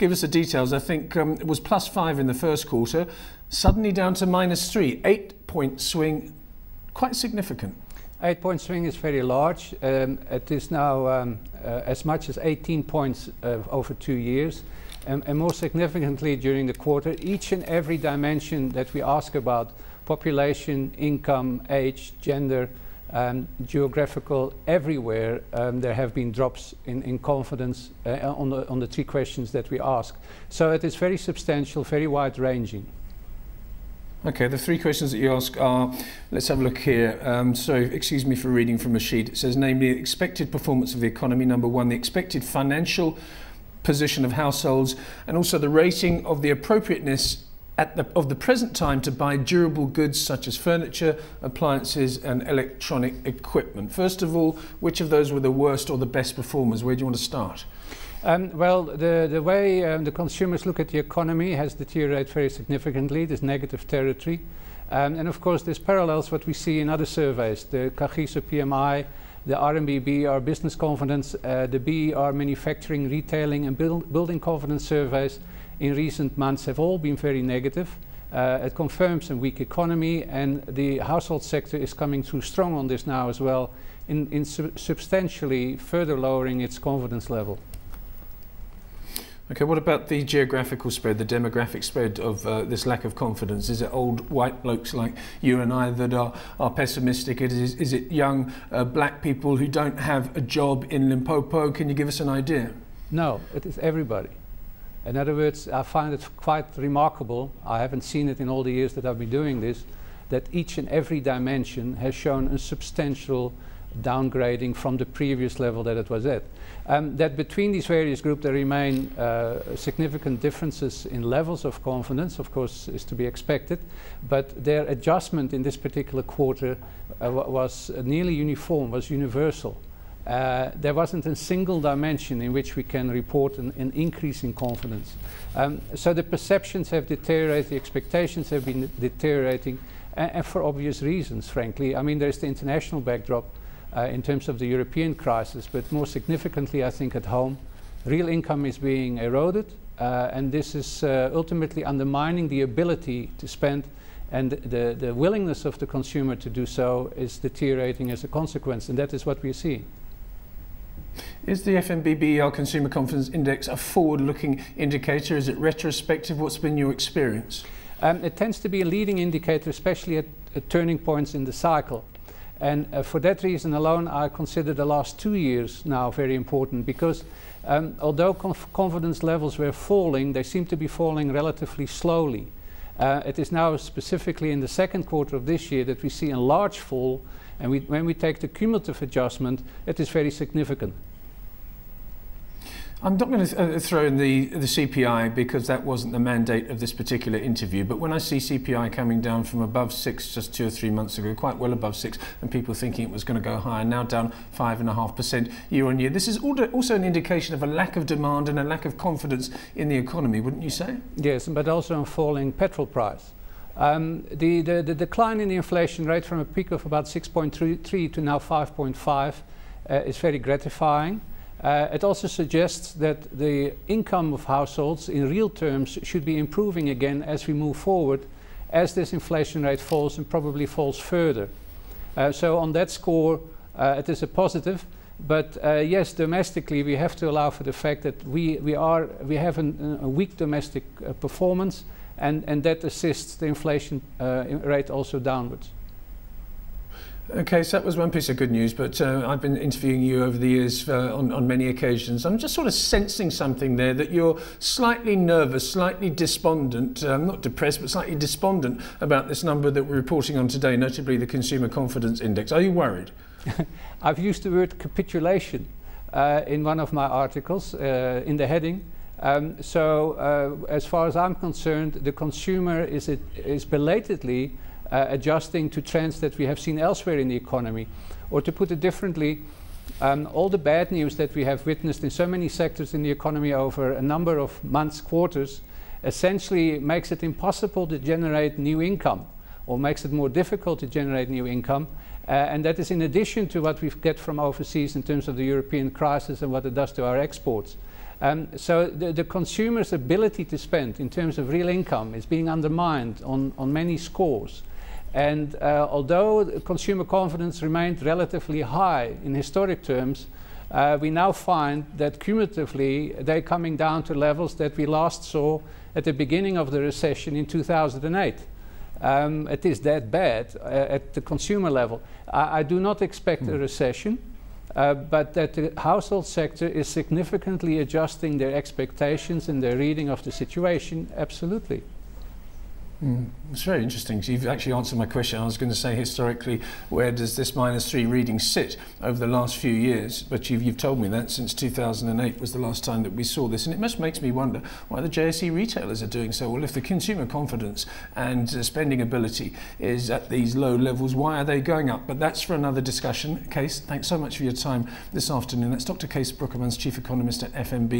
give us the details. I think um, it was plus five in the first quarter, suddenly down to minus three. Eight point swing, quite significant. Eight point swing is very large. Um, it is now um, uh, as much as 18 points uh, over two years. And, and, more significantly, during the quarter, each and every dimension that we ask about population, income, age, gender, um, geographical, everywhere um, there have been drops in, in confidence uh, on, the, on the three questions that we ask. So it is very substantial, very wide ranging. Okay, the three questions that you ask are, let's have a look here. Um, so, excuse me for reading from a sheet. It says, namely, expected performance of the economy, number one, the expected financial position of households, and also the rating of the appropriateness the, of the present time to buy durable goods such as furniture, appliances, and electronic equipment. First of all, which of those were the worst or the best performers? Where do you want to start? Um, well, the, the way um, the consumers look at the economy has deteriorated very significantly, this negative territory. Um, and of course, this parallels what we see in other surveys, the Kagiso PMI, the RMB BER business confidence, uh, the BER manufacturing, retailing and build, building confidence surveys in recent months have all been very negative. Uh, it confirms a weak economy and the household sector is coming through strong on this now as well in, in su substantially further lowering its confidence level. Okay, what about the geographical spread, the demographic spread of uh, this lack of confidence? Is it old white blokes like you and I that are, are pessimistic? Is, is it young uh, black people who don't have a job in Limpopo? Can you give us an idea? No, it is everybody. In other words, I find it quite remarkable, I haven't seen it in all the years that I've been doing this, that each and every dimension has shown a substantial downgrading from the previous level that it was at. Um, that between these various groups there remain uh, significant differences in levels of confidence, of course, is to be expected, but their adjustment in this particular quarter uh, was nearly uniform, was universal. Uh, there wasn't a single dimension in which we can report an, an increase in confidence. Um, so the perceptions have deteriorated, the expectations have been deteriorating, and, and for obvious reasons, frankly. I mean, there's the international backdrop uh, in terms of the European crisis, but more significantly, I think at home, real income is being eroded, uh, and this is uh, ultimately undermining the ability to spend, and the, the willingness of the consumer to do so is deteriorating as a consequence, and that is what we're seeing. Is the FNBBER Consumer Confidence Index a forward-looking indicator? Is it retrospective? What's been your experience? Um, it tends to be a leading indicator, especially at, at turning points in the cycle. And uh, for that reason alone, I consider the last two years now very important because um, although conf confidence levels were falling, they seem to be falling relatively slowly. Uh, it is now specifically in the second quarter of this year that we see a large fall, and we, when we take the cumulative adjustment, it is very significant. I'm not going to uh, throw in the, the CPI because that wasn't the mandate of this particular interview. But when I see CPI coming down from above six just two or three months ago, quite well above six, and people thinking it was going to go higher, now down five and a half percent year on year, this is also an indication of a lack of demand and a lack of confidence in the economy, wouldn't you say? Yes, but also a falling petrol price. Um, the, the, the, decline in the inflation rate from a peak of about 6.3 to now 5.5 uh, is very gratifying. Uh, it also suggests that the income of households in real terms should be improving again as we move forward, as this inflation rate falls and probably falls further. Uh, so on that score, uh, it is a positive. But uh, yes, domestically, we have to allow for the fact that we, we, are, we have an, a weak domestic uh, performance, and, and that assists the inflation uh, rate also downwards. Okay, so that was one piece of good news, but uh, I've been interviewing you over the years uh, on, on many occasions. I'm just sort of sensing something there that you're slightly nervous, slightly despondent, um, not depressed, but slightly despondent about this number that we're reporting on today, notably the Consumer Confidence Index. Are you worried? I've used the word capitulation uh, in one of my articles uh, in the heading. Um, so, uh, as far as I'm concerned, the consumer is, it, is belatedly uh, adjusting to trends that we have seen elsewhere in the economy. Or to put it differently, um, all the bad news that we have witnessed in so many sectors in the economy over a number of months, quarters, essentially makes it impossible to generate new income or makes it more difficult to generate new income. Uh, and that is in addition to what we get from overseas in terms of the European crisis and what it does to our exports. Um, so the, the, consumer's ability to spend in terms of real income is being undermined on, on many scores. And uh, although consumer confidence remained relatively high in historic terms, uh, we now find that cumulatively they're coming down to levels that we last saw at the beginning of the recession in 2008. Um, it is that bad uh, at the consumer level. I, I do not expect mm. a hmm. recession. Uh, but that the household sector is significantly adjusting their expectations and their reading of the situation, absolutely. Mm, it's very interesting. You've actually answered my question. I was going to say historically, where does this minus three reading sit over the last few years? But you've, you've told me that since 2008 was the last time that we saw this. And it just makes me wonder why the JSE retailers are doing so well. If the consumer confidence and uh, spending ability is at these low levels, why are they going up? But that's for another discussion. Cees, thanks so much for your time this afternoon. That's Dr. Cees Bruggemans, Chief Economist at FNB.